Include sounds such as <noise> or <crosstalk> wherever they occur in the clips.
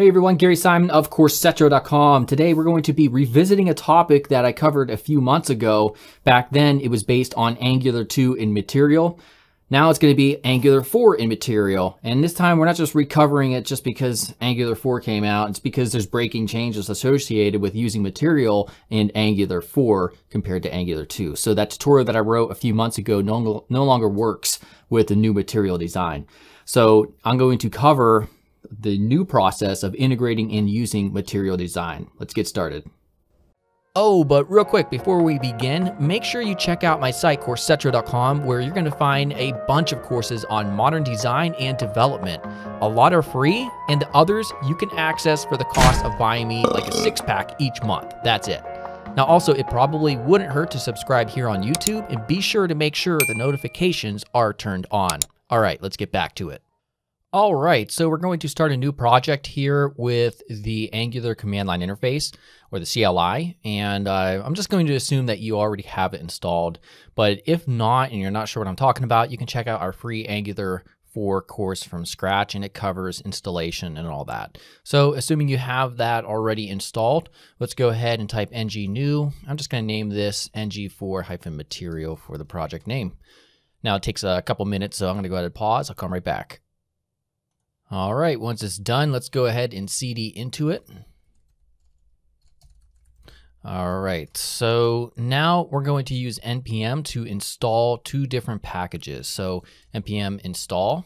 Hey everyone, Gary Simon of Coursetro.com. Today we're going to be revisiting a topic that I covered a few months ago. Back then it was based on Angular 2 in Material. Now it's going to be Angular 4 in Material. And this time we're not just recovering it just because Angular 4 came out. It's because there's breaking changes associated with using Material in Angular 4 compared to Angular 2. So that tutorial that I wrote a few months ago no, no longer works with the new Material design. So I'm going to cover the new process of integrating and using material design. Let's get started. Oh, but real quick, before we begin, make sure you check out my site, Coursetro.com, where you're going to find a bunch of courses on modern design and development. A lot are free, and the others you can access for the cost of buying me like a six pack each month. That's it. Now, also, it probably wouldn't hurt to subscribe here on YouTube, and be sure to make sure the notifications are turned on. All right, let's get back to it. All right, so we're going to start a new project here with the Angular command line interface or the CLI. And uh, I'm just going to assume that you already have it installed. But if not, and you're not sure what I'm talking about, you can check out our free Angular 4 course from scratch and it covers installation and all that. So assuming you have that already installed, let's go ahead and type ng new. I'm just going to name this ng4-material for the project name. Now it takes a couple minutes, so I'm going to go ahead and pause. I'll come right back. All right, once it's done, let's go ahead and CD into it. All right, so now we're going to use npm to install two different packages. So npm install,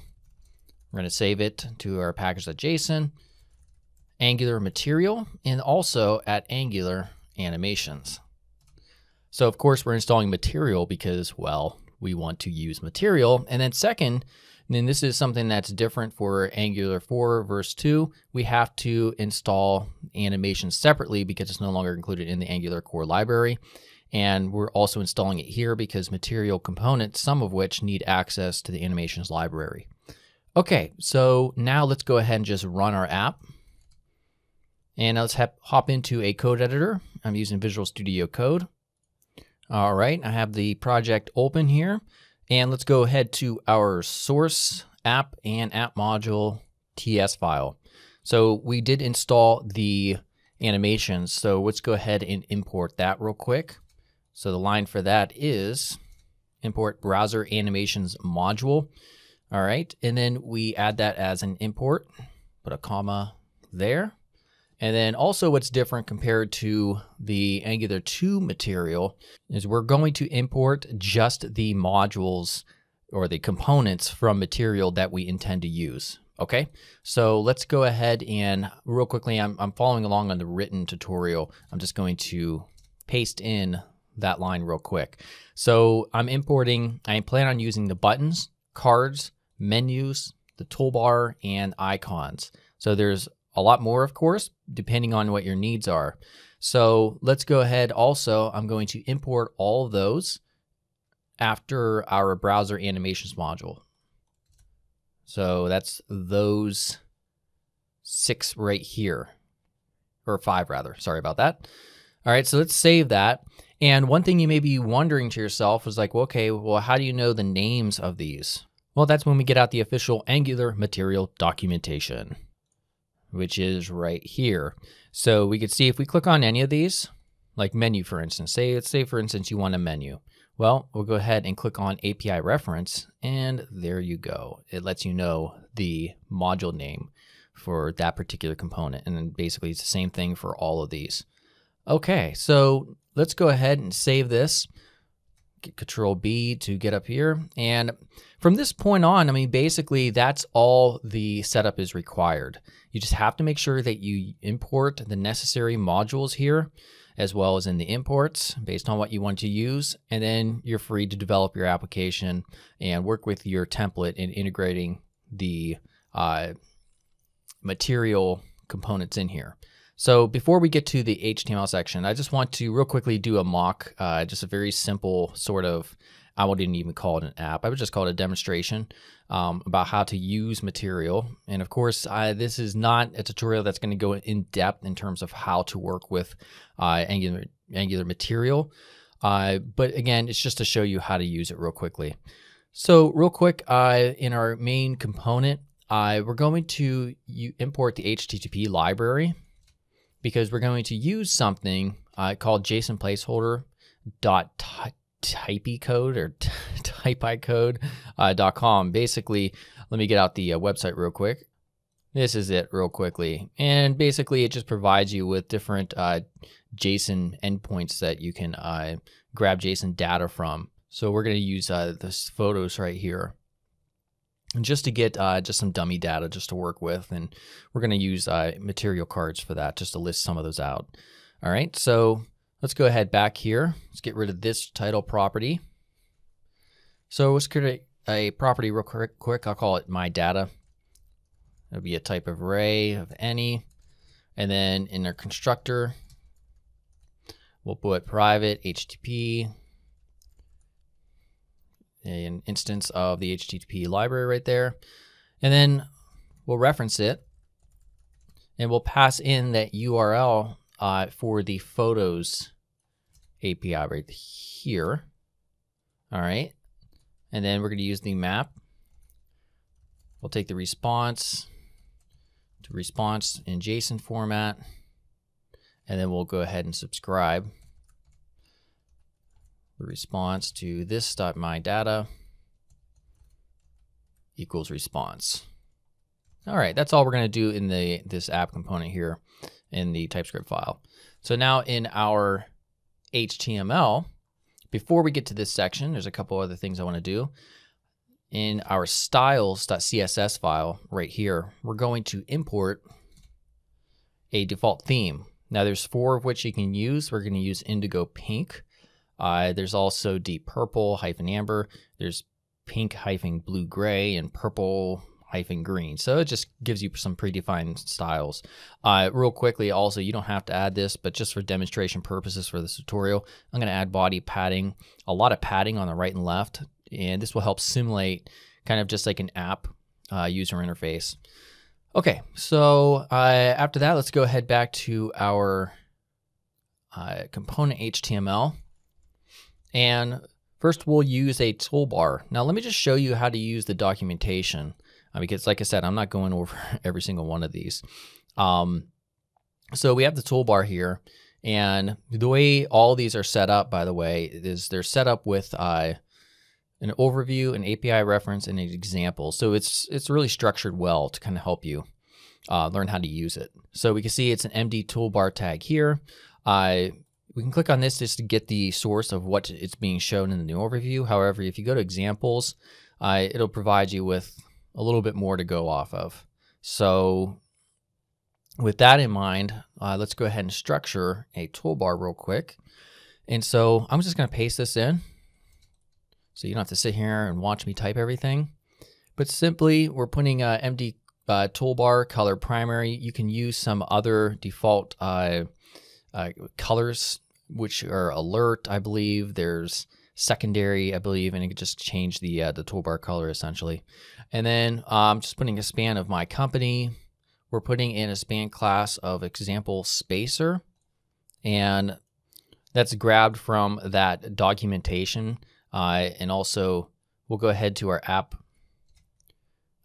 we're to save it to our package.json, Angular material, and also at Angular animations. So of course we're installing material because, well, we want to use material. And then second, then this is something that's different for Angular 4 verse 2. We have to install animations separately because it's no longer included in the Angular core library. And we're also installing it here because material components, some of which need access to the animations library. Okay, so now let's go ahead and just run our app. And let's hop into a code editor. I'm using Visual Studio Code. All right, I have the project open here. And let's go ahead to our source app and app module TS file. So we did install the animations. So let's go ahead and import that real quick. So the line for that is import browser animations module. All right. And then we add that as an import, put a comma there. And then also what's different compared to the Angular 2 material is we're going to import just the modules or the components from material that we intend to use. Okay, so let's go ahead and real quickly, I'm, I'm following along on the written tutorial. I'm just going to paste in that line real quick. So I'm importing, I plan on using the buttons, cards, menus, the toolbar, and icons. So there's a lot more, of course, depending on what your needs are. So let's go ahead. Also, I'm going to import all of those after our browser animations module. So that's those six right here, or five rather. Sorry about that. All right, so let's save that. And one thing you may be wondering to yourself is like, well, okay, well, how do you know the names of these? Well, that's when we get out the official Angular material documentation which is right here. So we could see if we click on any of these, like menu, for instance, say, let's say, for instance, you want a menu. Well, we'll go ahead and click on API reference, and there you go. It lets you know the module name for that particular component. And then basically it's the same thing for all of these. Okay, so let's go ahead and save this. Control B to get up here. And from this point on, I mean, basically that's all the setup is required. You just have to make sure that you import the necessary modules here as well as in the imports based on what you want to use. And then you're free to develop your application and work with your template in integrating the uh, material components in here. So before we get to the HTML section, I just want to real quickly do a mock, uh, just a very simple sort of I wouldn't even call it an app. I would just call it a demonstration um, about how to use material. And of course, I, this is not a tutorial that's going to go in depth in terms of how to work with uh, Angular, Angular material. Uh, but again, it's just to show you how to use it real quickly. So real quick, uh, in our main component, uh, we're going to import the HTTP library because we're going to use something uh, called JSON placeholder dot typey code or <laughs> typicode uh, dot com. Basically, let me get out the uh, website real quick. This is it real quickly. And basically, it just provides you with different uh, JSON endpoints that you can uh, grab JSON data from. So we're going to use this photos right here. And just to get uh, just some dummy data just to work with. And we're going to use uh, material cards for that just to list some of those out. All right, so let's go ahead back here. Let's get rid of this title property. So let's create a property real quick. I'll call it my data. It'll be a type of array of any. And then in our constructor, we'll put private HTTP, an instance of the HTTP library right there. And then we'll reference it and we'll pass in that URL uh, for the photos API right here. All right. And then we're going to use the map. We'll take the response to response in JSON format. And then we'll go ahead and subscribe the response to this dot my data equals response. All right, that's all we're going to do in the this app component here in the TypeScript file. So now in our HTML, before we get to this section, there's a couple other things I want to do in our styles.css file right here, we're going to import a default theme. Now there's four of which you can use. We're going to use indigo pink. Uh, there's also deep purple hyphen amber. There's pink hyphen blue gray and purple hyphen green. So it just gives you some predefined styles. Uh, real quickly, also, you don't have to add this, but just for demonstration purposes for this tutorial, I'm going to add body padding, a lot of padding on the right and left and this will help simulate kind of just like an app uh, user interface. Okay, so uh, after that, let's go ahead back to our uh, component HTML. And first we'll use a toolbar. Now let me just show you how to use the documentation uh, because like I said, I'm not going <laughs> over every single one of these. Um, so we have the toolbar here and the way all these are set up, by the way, is they're set up with uh, an overview, an API reference, and an example. So it's it's really structured well to kind of help you uh, learn how to use it. So we can see it's an MD toolbar tag here. Uh, we can click on this just to get the source of what it's being shown in the new overview. However, if you go to examples, uh, it'll provide you with a little bit more to go off of. So with that in mind, uh, let's go ahead and structure a toolbar real quick. And so I'm just going to paste this in. So you don't have to sit here and watch me type everything. But simply, we're putting a MD uh, toolbar color primary. You can use some other default uh, uh, colors, which are alert, I believe. There's secondary, I believe, and it just change the uh, the toolbar color essentially. And then I'm um, just putting a span of my company. We're putting in a span class of example spacer, and that's grabbed from that documentation uh, and also, we'll go ahead to our app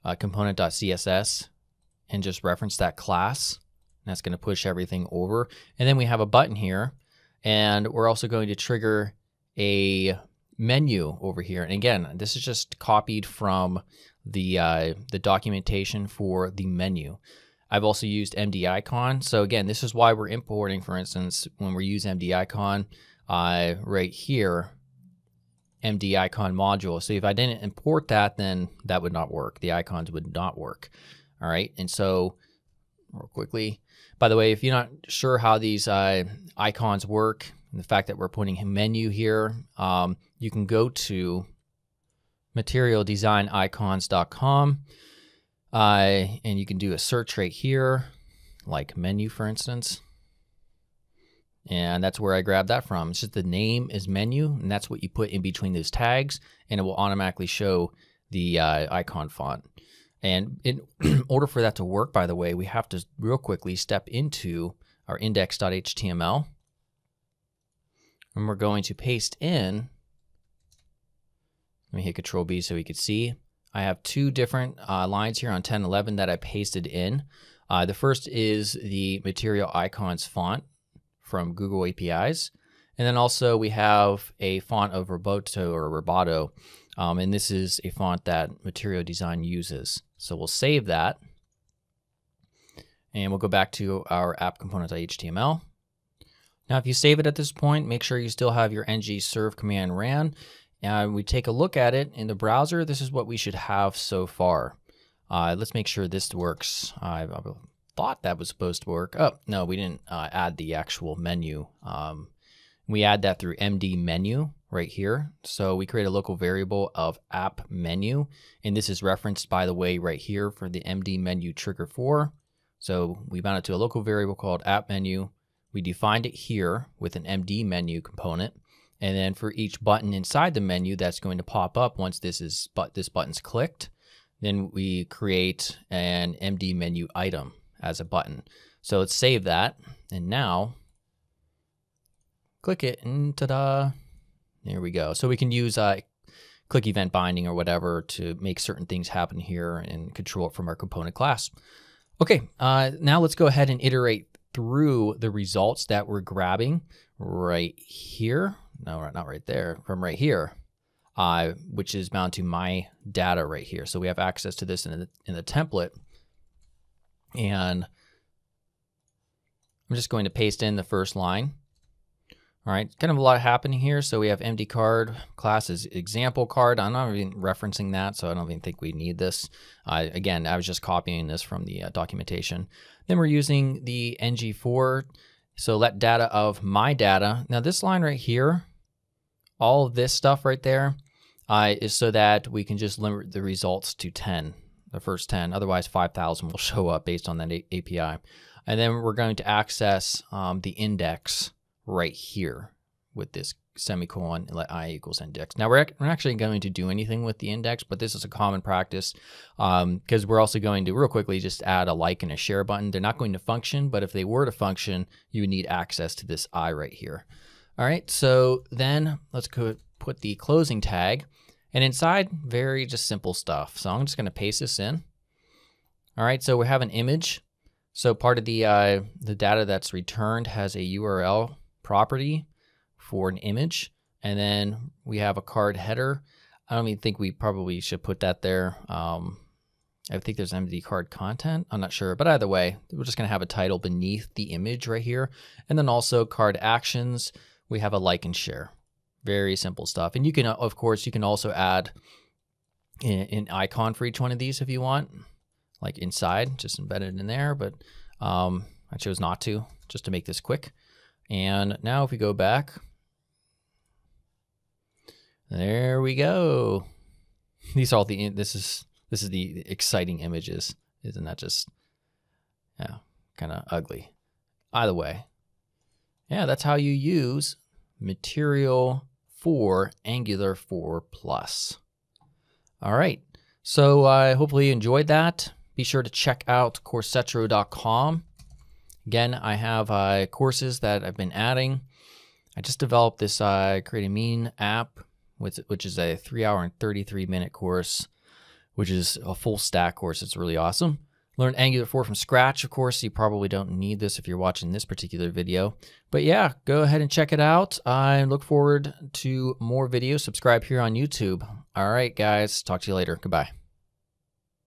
uh, component.css and just reference that class. And That's going to push everything over. And then we have a button here. And we're also going to trigger a menu over here. And again, this is just copied from the uh, the documentation for the menu. I've also used MD icon. So again, this is why we're importing, for instance, when we use MD icon uh, right here, MD icon module. So if I didn't import that, then that would not work. The icons would not work. All right. And so real quickly, by the way, if you're not sure how these uh, icons work, and the fact that we're putting a menu here, um, you can go to materialdesignicons.com uh, and you can do a search right here, like menu, for instance. And that's where I grabbed that from. It's just the name is menu, and that's what you put in between those tags, and it will automatically show the uh, icon font. And in <clears throat> order for that to work, by the way, we have to real quickly step into our index.html. And we're going to paste in, let me hit Control B so we could see, I have two different uh, lines here on 1011 that I pasted in. Uh, the first is the material icons font from Google APIs. And then also we have a font of Roboto or Roboto. Um, and this is a font that Material Design uses. So we'll save that. And we'll go back to our app component.html. Now, if you save it at this point, make sure you still have your ng serve command ran. And we take a look at it in the browser. This is what we should have so far. Uh, let's make sure this works. I, I, thought that was supposed to work. Oh, no, we didn't uh, add the actual menu. Um, we add that through MD menu right here. So we create a local variable of app menu. And this is referenced, by the way, right here for the MD menu trigger for. So we bound it to a local variable called app menu. We defined it here with an MD menu component. And then for each button inside the menu that's going to pop up once this is but this button's clicked, then we create an MD menu item as a button. So let's save that. And now click it and ta-da, there we go. So we can use uh, click event binding or whatever to make certain things happen here and control it from our component class. Okay, uh, now let's go ahead and iterate through the results that we're grabbing right here. No, not right there, from right here, uh, which is bound to my data right here. So we have access to this in the, in the template. And I'm just going to paste in the first line. All right, kind of a lot happening here. So we have MD card class is example card. I'm not even referencing that, so I don't even think we need this. Uh, again, I was just copying this from the uh, documentation. Then we're using the ngFor. So let data of my data. Now this line right here, all of this stuff right there, uh, is so that we can just limit the results to 10, the first 10. Otherwise, 5,000 will <laughs> show up based on that API. And then we're going to access um, the index right here with this semicolon and let i equals index. Now we're, we're actually going to do anything with the index, but this is a common practice because um, we're also going to real quickly just add a like and a share button. They're not going to function, but if they were to function, you would need access to this i right here. All right, so then let's go put the closing tag and inside very just simple stuff. So I'm just going to paste this in. All right, so we have an image. So part of the uh, the data that's returned has a URL property for an image. And then we have a card header. I don't even think we probably should put that there. Um, I think there's MD card content. I'm not sure, but either way, we're just gonna have a title beneath the image right here. And then also card actions, we have a like and share. Very simple stuff. And you can, of course, you can also add an icon for each one of these if you want, like inside, just embedded in there, but um, I chose not to, just to make this quick. And now if we go back, there we go. <laughs> These are all the, this is, this is the exciting images. Isn't that just, yeah, kind of ugly. Either way, yeah, that's how you use Material 4 Angular 4 Plus. All right, so uh, hopefully you enjoyed that. Be sure to check out coursetro.com Again, I have uh, courses that I've been adding. I just developed this uh, Create a Mean app, which, which is a three hour and 33 minute course, which is a full stack course. It's really awesome. Learn Angular 4 from scratch, of course. You probably don't need this if you're watching this particular video. But yeah, go ahead and check it out. I look forward to more videos. Subscribe here on YouTube. All right, guys. Talk to you later. Goodbye.